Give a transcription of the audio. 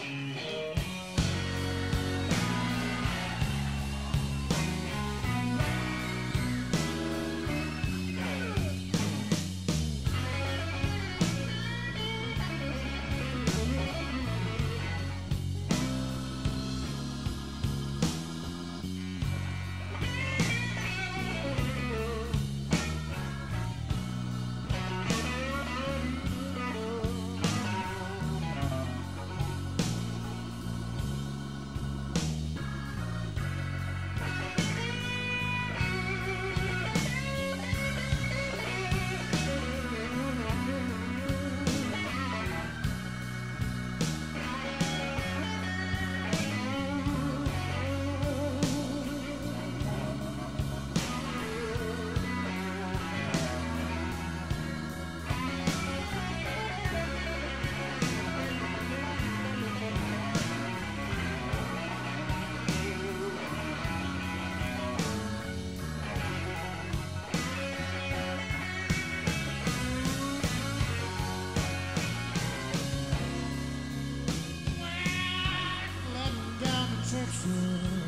Let the church